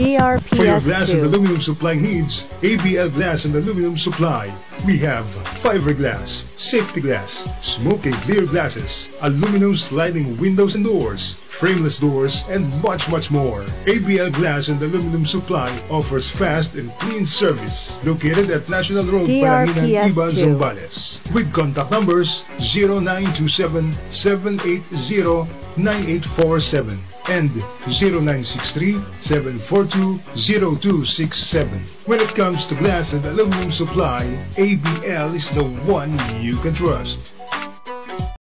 For your glass and aluminum supply needs, ABL Glass and Aluminum Supply. We have fiberglass, safety glass, smoke and clear glasses, aluminum sliding windows and doors, frameless doors, and much, much more. ABL Glass and Aluminum Supply offers fast and clean service. Located at National Road, Palanginan, DRPS2. Zambales. With contact numbers 0927 780 9847 and 0963-742-0267. When it comes to glass and aluminum supply, ABL is the one you can trust.